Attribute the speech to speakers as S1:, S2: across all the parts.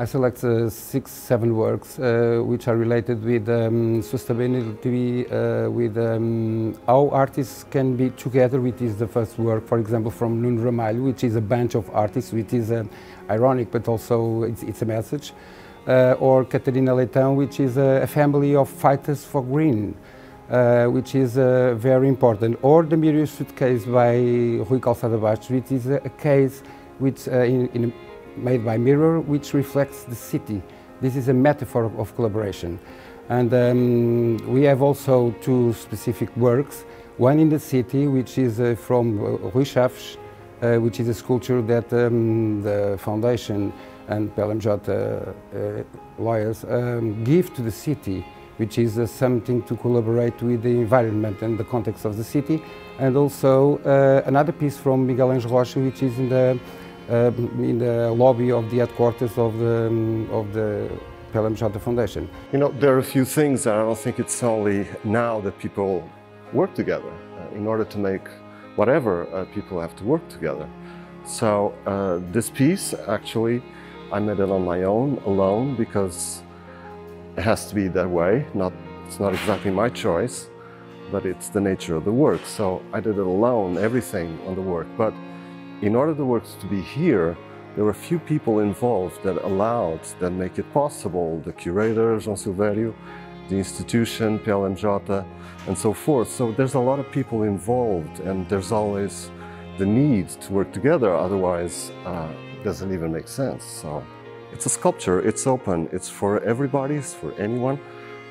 S1: I select uh, six, seven works uh, which are related with um, sustainability, uh, with um, how artists can be together, which is the first work, for example, from Nuno Ramalho, which is a bunch of artists, which is uh, ironic, but also it's, it's a message. Uh, or Catarina Leitão, which is a, a, family of fighters for green, uh, which is very important. Or the Mirror Suitcase by Rui Calçada Bastos, which is a, a case which in, in made by Mirror, which reflects the city. This is a metaphor of collaboration. And um, we have also two specific works, one in the city, which is uh, from uh, Rui uh, which is a sculpture that um, the foundation and PLMJ uh, uh, lawyers um, give to the city, which is uh, something to collaborate with the environment and the context of the city. And also uh, another piece from Miguel Ângelo Rocha, which is in the in the lobby of the headquarters of the, um, of the PLMJ Foundation.
S2: You know, there are a few things that I don't think it's only now that people work together. Uh, in order to make whatever, uh, people have to work together. So uh, this piece, actually, I made it on my own, alone, because it has to be that way. Not, it's not exactly my choice, but it's the nature of the work. So I did it alone, everything on the work. But in order the works to be here, there were few people involved that allowed, that make it possible, the curator, João Silvério, the institution, PLMJ, and so forth. So there's a lot of people involved and there's always the need to work together, otherwise uh, it doesn't even make sense. So it's a sculpture, it's open, it's for everybody, it's for anyone.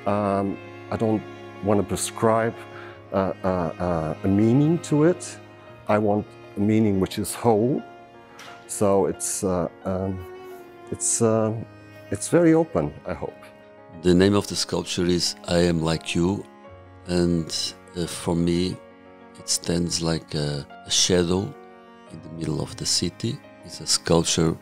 S2: Um, I don't want to prescribe uh, uh, uh a meaning to it. I want meaning which is whole. So it's, uh, um, it's, uh, it's very open, I hope.
S3: The name of the sculpture is I Am Like You, and uh, for me, it stands like a, a shadow in the middle of the city. It's a sculpture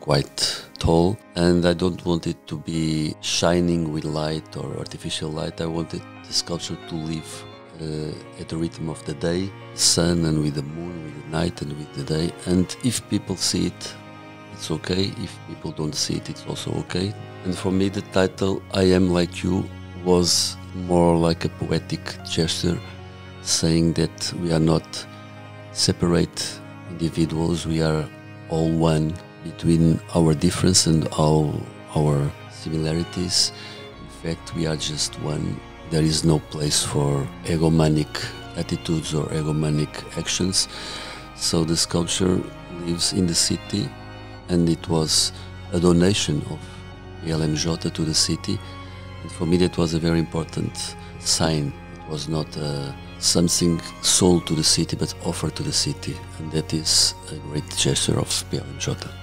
S3: quite tall and I don't want it to be shining with light or artificial light. I wanted the sculpture to live uh, at the rhythm of the day, sun and with the moon, with the night and with the day. And if people see it, it's okay. If people don't see it, it's also okay. And for me, the title "I Am Like You" was more like a poetic gesture, saying that we are not separate individuals. We are all one between our difference and our our similarities. In fact, we are just one there is no place for egomanic attitudes or egomanic actions. So the sculpture lives in the city and it was a donation of PLMJ to the city. And for me that was a very important sign. It was not uh, something sold to the city but offered to the city and that is a great gesture of PLMJ.